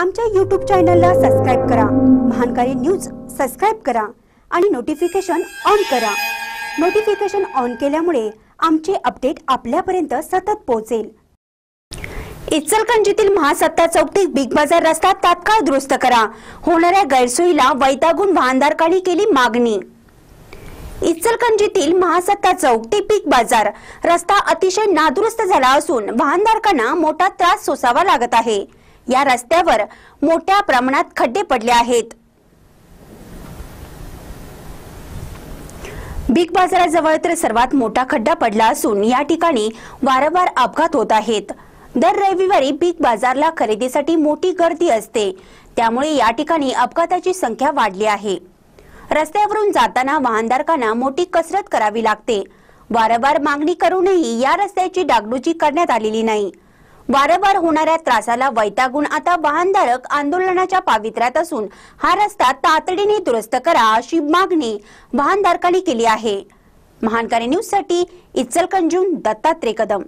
आमच्या यूट्यूब चॅनलला सबस्क्राईब करा. महानकारी न्यूज सबस्क्राईब करा आणि नोटिफिकेशन ऑन करा. नोटिफिकेशन ऑन केल्यामुळे आमचे अपडेट आपल्यापर्यंत सतत पोहोचेल. इचलकंजीतील महासत्ता चौकतील बिग बाजार रस्ता तात्काळ दुरुस्त करा. होणाऱ्या गैरसोयीला वैतागून वाहनधारकांनी केली मागणी. इचलकंजीतील महासत्ता चौक ते पीक बाजार रस्ता अतिशय नादुरुस्त झाला असून वाहनधारकांना मोठा त्रास सोसावा लागत आहे. या रस्त्यावर मोठ्या प्रमाणात खड्डे पडले आहेत. बिग बाजाराजवळ तर सर्वात मोठा खड्डा पडला असून या ठिकाणी वारंवार अपघात होत आहेत. दर रविवारी बिग बाजारला खरेदीसाठी मोठी गर्दी असते. त्यामुळे या ठिकाणी अपघाताची संख्या वाढली आहे. रस्त्यावरून जाताना वाहनधारकांना मोठी कसरत करावी लागते. वारंवार मागणी करूनही या रस्त्याची डागडुजी करण्यात आलेली नाही. वारंवार होणाऱ्या त्रासाला वैतागून आता वाहनधारक आंदोलनाच्या पावित्र्यात असून हा रस्ता तातडीने दुरुस्त करा अशी मागणी वाहनधारकांनी केली आहे. महानकारी न्यूजसाठी इचलकंजून दत्तात्रय कदम.